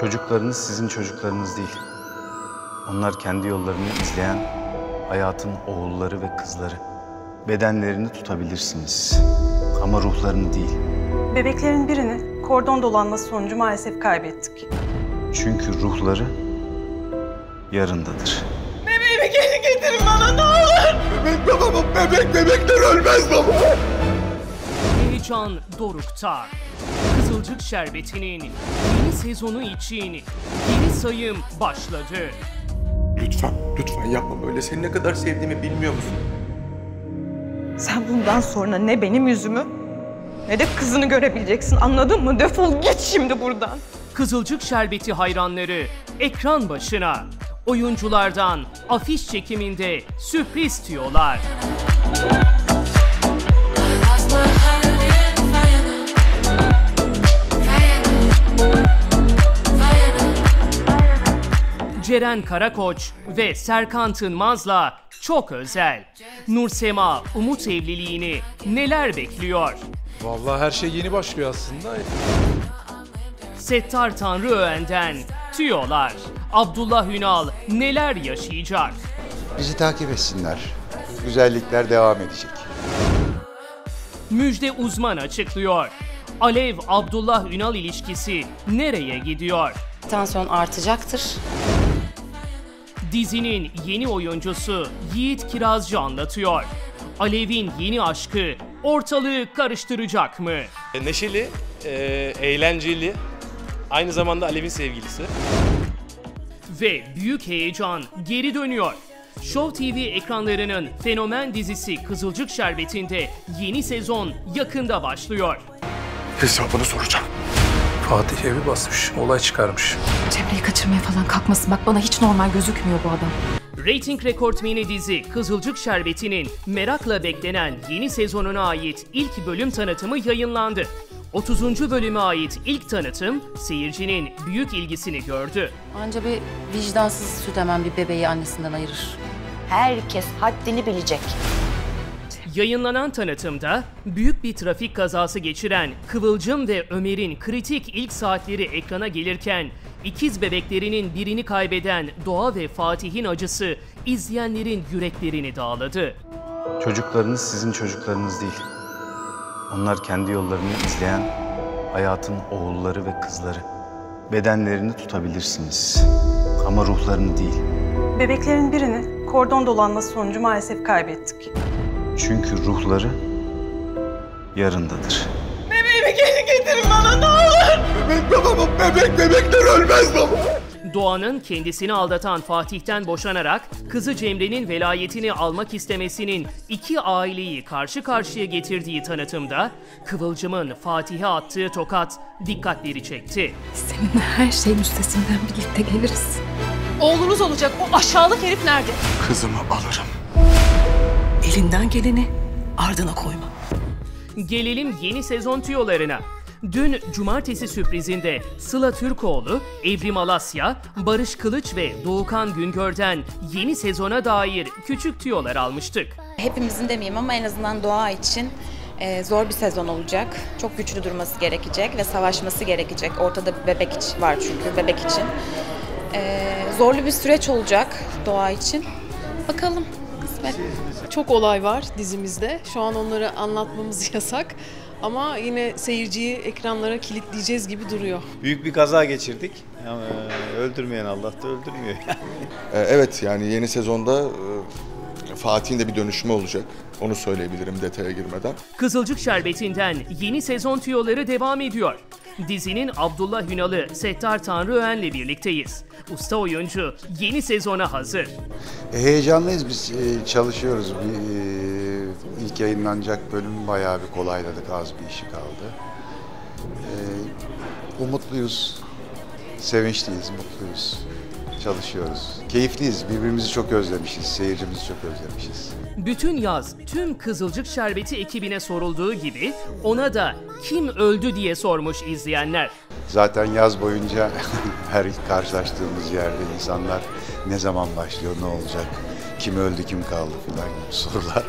Çocuklarınız sizin çocuklarınız değil. Onlar kendi yollarını izleyen hayatın oğulları ve kızları. Bedenlerini tutabilirsiniz ama ruhlarını değil. Bebeklerin birini kordon dolanması sonucu maalesef kaybettik. Çünkü ruhları yarındadır. Bebeğimi geri getirin bana ne olur. Bebek baba, bebek bebekler ölmez baba. Heyecan Doruk'ta. Kızılcık Şerbeti'nin yeni sezonu için yeni sayım başladı. Lütfen, lütfen yapma böyle. Seni ne kadar sevdiğimi bilmiyor musun? Sen bundan sonra ne benim yüzümü ne de kızını görebileceksin anladın mı? Defol git şimdi buradan. Kızılcık Şerbeti hayranları ekran başına. Oyunculardan afiş çekiminde sürpriz diyorlar. Ceren Karakoç ve Serkan Tınmaz'la çok özel. Nursema Umut evliliğini neler bekliyor? Vallahi her şey yeni başlıyor aslında. Settar Tanrıöğen'den tüyolar. Abdullah Ünal neler yaşayacak? Bizi takip etsinler. Güzellikler devam edecek. Müjde uzman açıklıyor. Alev Abdullah Ünal ilişkisi nereye gidiyor? Tansiyon artacaktır. Dizinin yeni oyuncusu Yiğit Kirazcı anlatıyor. Alev'in yeni aşkı ortalığı karıştıracak mı? Neşeli, e, eğlenceli, aynı zamanda Alev'in sevgilisi. Ve büyük heyecan geri dönüyor. Show TV ekranlarının fenomen dizisi Kızılcık Şerbeti'nde yeni sezon yakında başlıyor. Hesabını soracağım. Fatih evi basmış, olay çıkarmış. Cemre'yi kaçırmaya falan kalkmasın. Bak bana hiç normal gözükmüyor bu adam. Rating rekortmeni dizi Kızılcık Şerbeti'nin merakla beklenen yeni sezonuna ait ilk bölüm tanıtımı yayınlandı. 30. bölüme ait ilk tanıtım seyircinin büyük ilgisini gördü. Anca bir vicdansız süt hemen bir bebeği annesinden ayırır. Herkes haddini bilecek. Yayınlanan tanıtımda büyük bir trafik kazası geçiren Kıvılcım ve Ömer'in kritik ilk saatleri ekrana gelirken ikiz bebeklerinin birini kaybeden Doğa ve Fatih'in acısı izleyenlerin yüreklerini dağladı. Çocuklarınız sizin çocuklarınız değil. Onlar kendi yollarını izleyen hayatın oğulları ve kızları. Bedenlerini tutabilirsiniz ama ruhlarını değil. Bebeklerin birini kordon dolanması sonucu maalesef kaybettik. Çünkü ruhları yarındadır. Bebeğimi geri getirin bana ne olur. Bebek baba, bebek bebekler ölmez baba. Doğan'ın kendisini aldatan Fatih'ten boşanarak kızı Cemre'nin velayetini almak istemesinin iki aileyi karşı karşıya getirdiği tanıtımda Kıvılcım'ın Fatih'e attığı tokat dikkatleri çekti. Seninle her şeyin üstesinden birlikte geliriz. Oğlunuz olacak o aşağılık herif nerede? Kızımı alırım. Elinden geleni ardına koyma. Gelelim yeni sezon tüyolarına. Dün cumartesi sürprizinde Sıla Türkoğlu, Evrim Alasya, Barış Kılıç ve Doğukan Güngör'den yeni sezona dair küçük tüyolar almıştık. Hepimizin demeyeyim ama en azından doğa için e, zor bir sezon olacak. Çok güçlü durması gerekecek ve savaşması gerekecek. Ortada bir bebek var çünkü bebek için. E, zorlu bir süreç olacak doğa için. Bakalım kısmet. Çok olay var dizimizde. Şu an onları anlatmamız yasak. Ama yine seyirciyi ekranlara kilitleyeceğiz gibi duruyor. Büyük bir kaza geçirdik. Ama öldürmeyen Allah da öldürmüyor. Ee, evet yani yeni sezonda e, Fatih'in de bir dönüşümü olacak. Onu söyleyebilirim detaya girmeden. Kızılcık Şerbeti'nden yeni sezon tüyoları devam ediyor. Dizinin Abdullah Hünal'ı Settar Tanrıöğen'le birlikteyiz. Usta oyuncu yeni sezona hazır. E, heyecanlıyız biz e, çalışıyoruz. Bir, e, ilk yayınlanacak bölüm bayağı bir kolayladık. Az bir işi kaldı. Umutluyuz. Sevinçliyiz, mutluyuz. Çalışıyoruz. Keyifliyiz. Birbirimizi çok özlemişiz. Seyircimizi çok özlemişiz. Bütün yaz tüm Kızılcık Şerbeti ekibine sorulduğu gibi ona da kim öldü diye sormuş izleyenler. Zaten yaz boyunca her karşılaştığımız yerde insanlar ne zaman başlıyor, ne olacak, kim öldü, kim kaldı falan gibi sorular.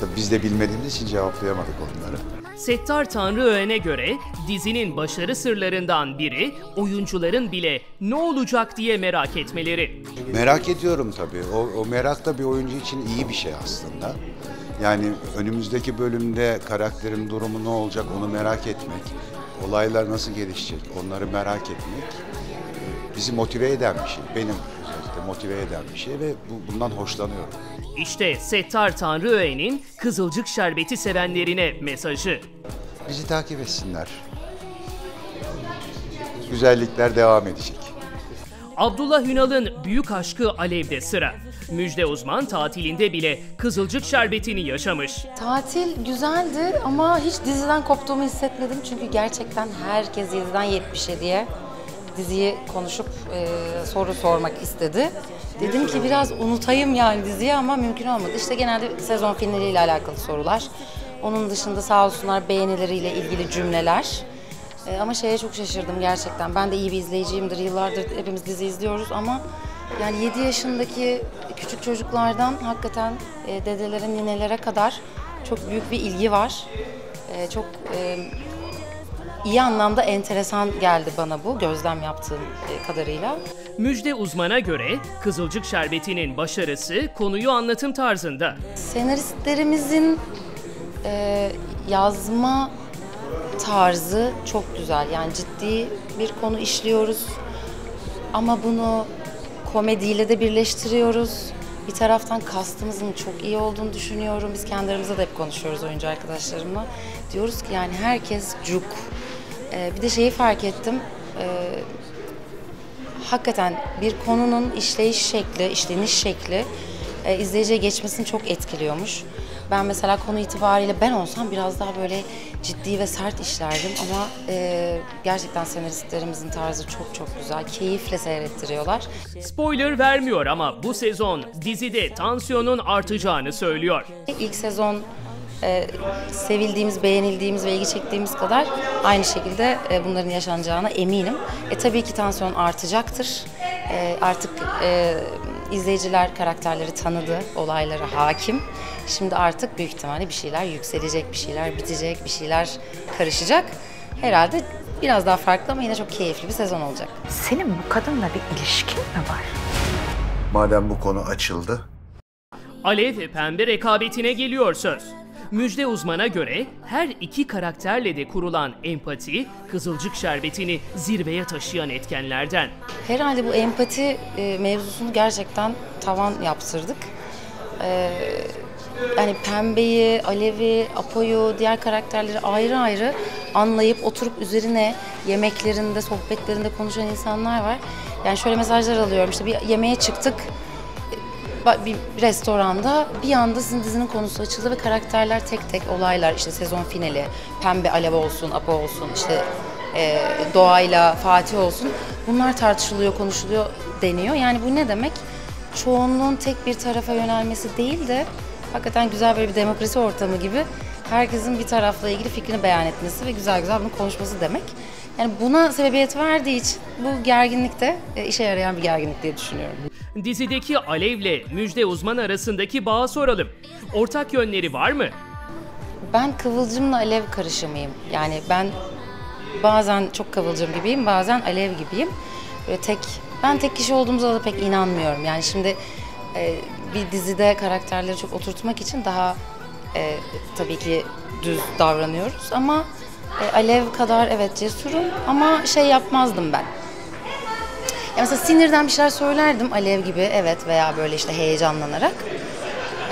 Tabii biz de bilmediğimiz için cevaplayamadık onları. Settar Tanrıöğen'e göre dizinin başarı sırlarından biri oyuncuların bile ne olacak diye merak etmeleri. Merak ediyorum tabii. O, o merak da bir oyuncu için iyi bir şey aslında. Yani önümüzdeki bölümde karakterin durumu ne olacak onu merak etmek, olaylar nasıl gelişecek onları merak etmek e, bizi motive eden bir şey. Benim motive eden bir şey ve bu, bundan hoşlanıyorum. İşte Settar Tanrıöğen'in Kızılcık Şerbeti sevenlerine mesajı. Bizi takip etsinler. Güzellikler devam edecek. Abdullah Ünal'ın büyük aşkı Alev'de sıra. Müjde uzman tatilinde bile Kızılcık Şerbeti'ni yaşamış. Tatil güzeldi ama hiç diziden koptuğumu hissetmedim. Çünkü gerçekten herkes 7'den 77'ye diziyi konuşup e, soru sormak istedi. Dedim ki biraz unutayım yani diziyi ama mümkün olmadı. İşte genelde sezon finaliyle alakalı sorular. Onun dışında sağ olsunlar beğenileriyle ilgili cümleler. E, ama şeye çok şaşırdım gerçekten. Ben de iyi bir izleyiciyimdir. Yıllardır hepimiz dizi izliyoruz ama yani 7 yaşındaki küçük çocuklardan hakikaten e, dedelere, ninelere kadar çok büyük bir ilgi var. E, çok e, iyi anlamda enteresan geldi bana bu gözlem yaptığım e, kadarıyla. Müjde uzmana göre Kızılcık Şerbeti'nin başarısı konuyu anlatım tarzında. Senaristlerimizin e, yazma tarzı çok güzel. Yani ciddi bir konu işliyoruz ama bunu komediyle de birleştiriyoruz. Bir taraftan kastımızın çok iyi olduğunu düşünüyorum. Biz kendi aramızda da hep konuşuyoruz oyuncu arkadaşlarımla. Diyoruz ki yani herkes cuk. Ee, bir de şeyi fark ettim. Ee, hakikaten bir konunun işleyiş şekli, işleniş şekli e, izleyiciye geçmesini çok etkiliyormuş. Ben mesela konu itibariyle ben olsam biraz daha böyle ciddi ve sert işlerdim ama e, gerçekten senaristlerimizin tarzı çok çok güzel. Keyifle seyrettiriyorlar. Spoiler vermiyor ama bu sezon dizide tansiyonun artacağını söylüyor. İlk sezon e, sevildiğimiz, beğenildiğimiz ve ilgi çektiğimiz kadar aynı şekilde e, bunların yaşanacağına eminim. E tabii ki tansiyon artacaktır. E, artık e, izleyiciler karakterleri tanıdı, olaylara hakim. Şimdi artık büyük ihtimalle bir şeyler yükselecek, bir şeyler bitecek, bir şeyler karışacak. Herhalde biraz daha farklı ama yine çok keyifli bir sezon olacak. Senin bu kadınla bir ilişkin mi var? Madem bu konu açıldı, Alev ve Pembe rekabetine geliyor söz. Müjde uzmana göre her iki karakterle de kurulan empati Kızılcık Şerbeti'ni zirveye taşıyan etkenlerden. Herhalde bu empati e, mevzusunu gerçekten tavan yaptırdık. E, yani Pembe'yi, Alev'i, Apo'yu, diğer karakterleri ayrı ayrı anlayıp oturup üzerine yemeklerinde, sohbetlerinde konuşan insanlar var. Yani şöyle mesajlar alıyorum işte bir yemeğe çıktık bir restoranda bir anda sizin dizinin konusu açıldı ve karakterler tek tek olaylar işte sezon finali, Pembe Alev olsun, Apo olsun, işte e, Doğa'yla Fatih olsun bunlar tartışılıyor, konuşuluyor deniyor. Yani bu ne demek? Çoğunluğun tek bir tarafa yönelmesi değil de hakikaten güzel böyle bir demokrasi ortamı gibi herkesin bir tarafla ilgili fikrini beyan etmesi ve güzel güzel bunu konuşması demek. Yani buna sebebiyet verdiği için bu gerginlik de e, işe yarayan bir gerginlik diye düşünüyorum. Dizideki Alev'le Müjde uzman arasındaki bağı soralım. Ortak yönleri var mı? Ben kıvılcımla alev karışımıyım. Yani ben bazen çok kıvılcım gibiyim, bazen alev gibiyim. Böyle tek ben tek kişi olduğumuza da pek inanmıyorum. Yani şimdi e, bir dizide karakterleri çok oturtmak için daha e, tabii ki düz davranıyoruz ama e, alev kadar evet cesurum ama şey yapmazdım ben. Ya mesela sinirden bir şeyler söylerdim alev gibi evet veya böyle işte heyecanlanarak.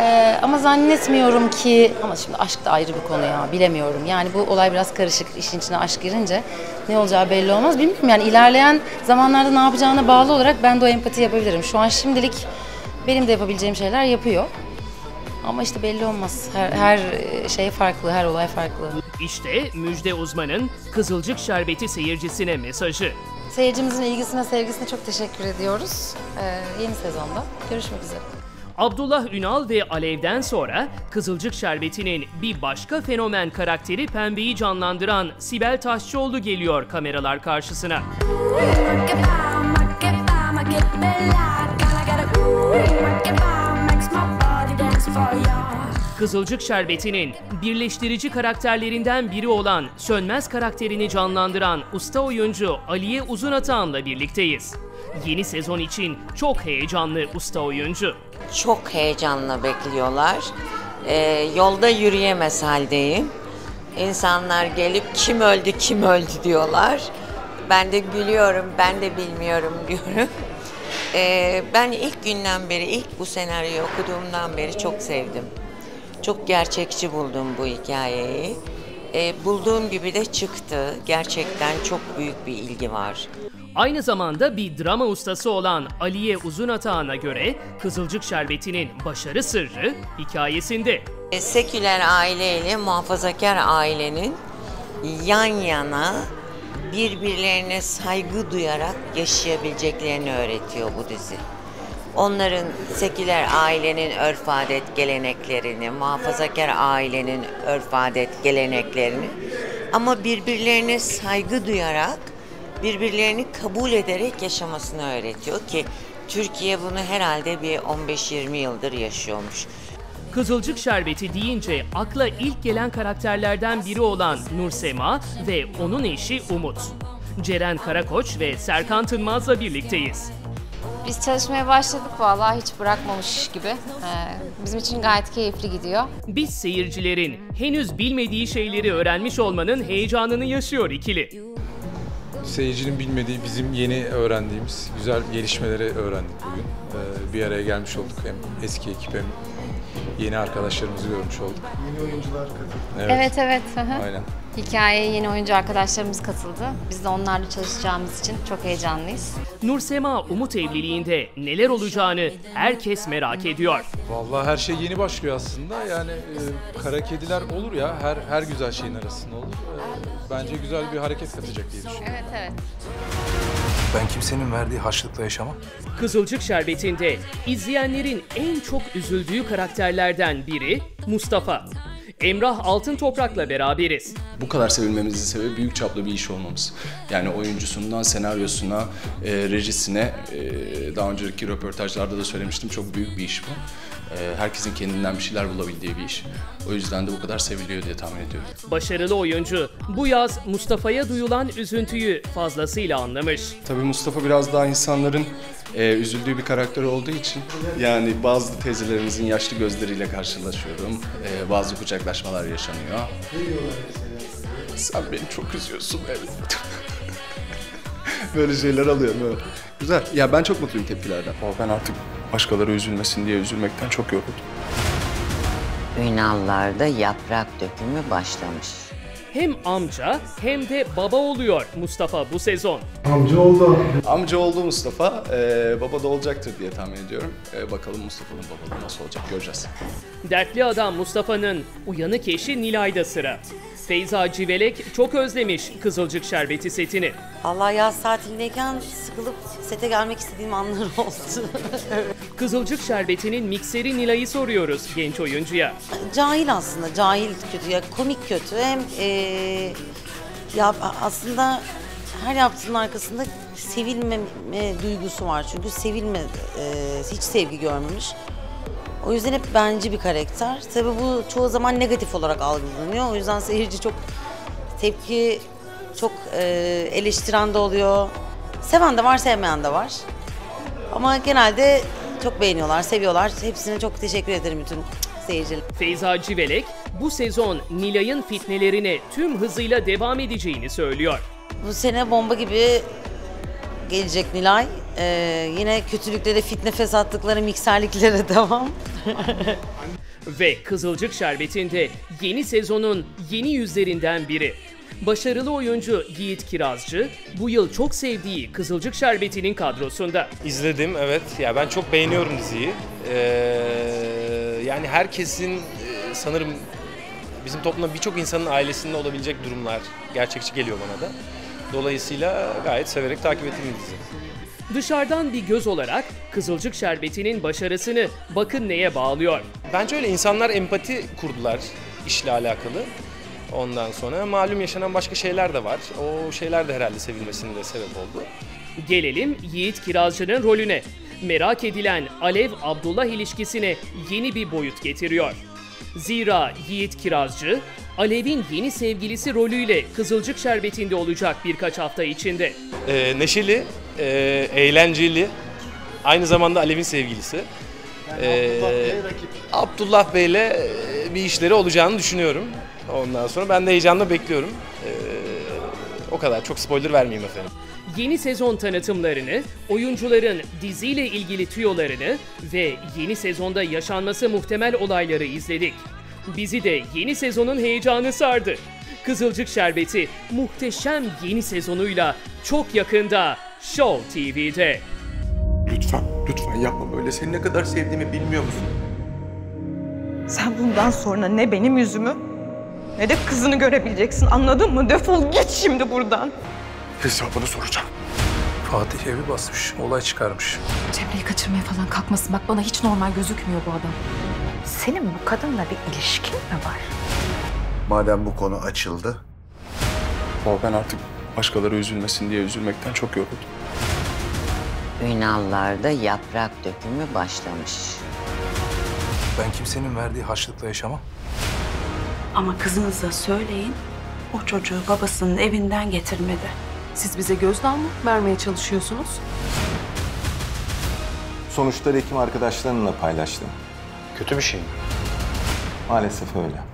Ee, ama zannetmiyorum ki ama şimdi aşk da ayrı bir konu ya bilemiyorum. Yani bu olay biraz karışık işin içine aşk girince ne olacağı belli olmaz. Bilmiyorum yani ilerleyen zamanlarda ne yapacağına bağlı olarak ben de o empati yapabilirim. Şu an şimdilik benim de yapabileceğim şeyler yapıyor. Ama işte belli olmaz. Her, her şey farklı, her olay farklı. İşte Müjde uzmanın Kızılcık Şerbeti seyircisine mesajı. Seyircimizin ilgisine, sevgisine çok teşekkür ediyoruz. Ee, yeni sezonda görüşmek üzere. Abdullah Ünal ve Alev'den sonra Kızılcık Şerbeti'nin bir başka fenomen karakteri Pembe'yi canlandıran Sibel Taşçıoğlu geliyor kameralar karşısına. Kızılcık Şerbeti'nin birleştirici karakterlerinden biri olan Sönmez karakterini canlandıran usta oyuncu Aliye Uzunatağan'la birlikteyiz. Yeni sezon için çok heyecanlı usta oyuncu. Çok heyecanla bekliyorlar. Ee, yolda yürüyemez haldeyim. İnsanlar gelip kim öldü kim öldü diyorlar. Ben de gülüyorum, ben de bilmiyorum diyorum. Ee, ben ilk günden beri, ilk bu senaryoyu okuduğumdan beri çok sevdim. Çok gerçekçi buldum bu hikayeyi. Ee, bulduğum gibi de çıktı. Gerçekten çok büyük bir ilgi var. Aynı zamanda bir drama ustası olan Aliye Uzunatağan'a göre Kızılcık Şerbeti'nin başarı sırrı hikayesinde. E, Seküler aile ile muhafazakar ailenin yan yana birbirlerine saygı duyarak yaşayabileceklerini öğretiyor bu dizi. Onların seküler ailenin örf adet geleneklerini, muhafazakar ailenin örf adet geleneklerini ama birbirlerine saygı duyarak, birbirlerini kabul ederek yaşamasını öğretiyor ki Türkiye bunu herhalde bir 15-20 yıldır yaşıyormuş. Kızılcık Şerbeti deyince akla ilk gelen karakterlerden biri olan Nursema ve onun eşi Umut. Ceren Karakoç ve Serkan Tınmaz'la birlikteyiz. Biz çalışmaya başladık vallahi hiç bırakmamış gibi. Ee, bizim için gayet keyifli gidiyor. Biz seyircilerin henüz bilmediği şeyleri öğrenmiş olmanın heyecanını yaşıyor ikili. Seyircinin bilmediği bizim yeni öğrendiğimiz güzel gelişmeleri öğrendik bugün. Ee, bir araya gelmiş olduk hem eski ekip hem yeni arkadaşlarımızı görmüş olduk. Yeni oyuncular katıldı. Evet evet. hı hı. Aynen. Hikayeye yeni oyuncu arkadaşlarımız katıldı. Biz de onlarla çalışacağımız için çok heyecanlıyız. Nursema Umut evliliğinde neler olacağını herkes merak ediyor. Vallahi her şey yeni başlıyor aslında. Yani e, kara kediler olur ya her her güzel şeyin arasında olur. E, bence güzel bir hareket katacak diye düşünüyorum. Evet evet. Ben kimsenin verdiği haçlıkla yaşamam. Kızılcık Şerbeti'nde izleyenlerin en çok üzüldüğü karakterlerden biri Mustafa. Emrah Altın Toprak'la beraberiz. Bu kadar sevilmemizin sebebi büyük çaplı bir iş olmamız. Yani oyuncusundan senaryosuna, e, rejisine, e, daha önceki röportajlarda da söylemiştim çok büyük bir iş bu. E, herkesin kendinden bir şeyler bulabildiği bir iş. O yüzden de bu kadar seviliyor diye tahmin ediyorum. Başarılı oyuncu bu yaz Mustafa'ya duyulan üzüntüyü fazlasıyla anlamış. Tabii Mustafa biraz daha insanların e, üzüldüğü bir karakter olduğu için yani bazı teyzelerimizin yaşlı gözleriyle karşılaşıyorum. E, bazı kucaklaşmalar yaşanıyor. Sen beni çok üzüyorsun evladım. Böyle şeyler alıyorum evet. Güzel. Ya ben çok mutluyum tepkilerden. Ben artık başkaları üzülmesin diye üzülmekten çok yoruldum. Ünallarda yaprak dökümü başlamış. Hem amca hem de baba oluyor Mustafa bu sezon. Amca oldu. Amca oldu Mustafa. Ee, baba da olacaktır diye tahmin ediyorum. Ee, bakalım Mustafa'nın babalığı nasıl olacak göreceğiz. Dertli adam Mustafa'nın uyanık eşi Nilay'da sıra. Feyza Civelek çok özlemiş Kızılcık Şerbeti setini. Allah yaz tatilindeyken sıkılıp sete gelmek istediğim anlar oldu. Kızılcık Şerbeti'nin mikseri Nilay'ı soruyoruz genç oyuncuya. cahil aslında, cahil kötü ya komik kötü. Hem eee, ya aslında her yaptığının arkasında sevilme e, duygusu var. Çünkü sevilme, e, hiç sevgi görmemiş. O yüzden hep bence bir karakter. Tabii bu çoğu zaman negatif olarak algılanıyor. O yüzden seyirci çok tepki, çok e, eleştiren de oluyor. Seven de var, sevmeyen de var. Ama genelde çok beğeniyorlar, seviyorlar. Hepsine çok teşekkür ederim bütün seyirciler. Feyza Civelek bu sezon Nilay'ın fitnelerine tüm hızıyla devam edeceğini söylüyor. Bu sene bomba gibi gelecek Nilay. Ee, yine kötülüklere, fitne fesatlıklara, mikserliklere devam. Ve Kızılcık Şerbeti'nde yeni sezonun yeni yüzlerinden biri. Başarılı oyuncu Yiğit Kirazcı bu yıl çok sevdiği Kızılcık Şerbeti'nin kadrosunda. İzledim evet. Ya ben çok beğeniyorum diziyi. Ee, yani herkesin e, sanırım bizim toplumda birçok insanın ailesinde olabilecek durumlar gerçekçi geliyor bana da. Dolayısıyla gayet severek takip ettiğim bir dizi. Dışarıdan bir göz olarak Kızılcık Şerbeti'nin başarısını bakın neye bağlıyor. Bence öyle insanlar empati kurdular işle alakalı. Ondan sonra malum yaşanan başka şeyler de var. O şeyler de herhalde sevilmesine de sebep oldu. Gelelim Yiğit Kirazcı'nın rolüne. Merak edilen Alev Abdullah ilişkisine yeni bir boyut getiriyor. Zira Yiğit Kirazcı, Alev'in yeni sevgilisi rolüyle Kızılcık Şerbeti'nde olacak birkaç hafta içinde. Ee, neşeli, e, eğlenceli, aynı zamanda Alev'in sevgilisi. Ee, Abdullah Bey'le e, bir işleri olacağını düşünüyorum. Ondan sonra ben de heyecanla bekliyorum. Ee, o kadar. Çok spoiler vermeyeyim efendim. Yeni sezon tanıtımlarını, oyuncuların diziyle ilgili tüyolarını ve yeni sezonda yaşanması muhtemel olayları izledik. Bizi de yeni sezonun heyecanı sardı. Kızılcık Şerbeti muhteşem yeni sezonuyla çok yakında Show TV'de. Lütfen, lütfen yapma böyle. Seni ne kadar sevdiğimi bilmiyor musun? Sen bundan sonra ne benim yüzümü ne de kızını görebileceksin. Anladın mı? Defol git şimdi buradan. Hesabını soracağım. Fatih evi basmış, olay çıkarmış. Cemre'yi kaçırmaya falan kalkmasın. Bak bana hiç normal gözükmüyor bu adam. Senin bu kadınla bir ilişkin mi var? Madem bu konu açıldı, Ama ben artık başkaları üzülmesin diye üzülmekten çok yoruldum. Ünallarda yaprak dökümü başlamış. Ben kimsenin verdiği haçlıkla yaşamam. Ama kızınıza söyleyin, o çocuğu babasının evinden getirmedi. Siz bize gözdağı mı vermeye çalışıyorsunuz? Sonuçları hekim arkadaşlarımla paylaştım. Kötü bir şey mi? Maalesef öyle.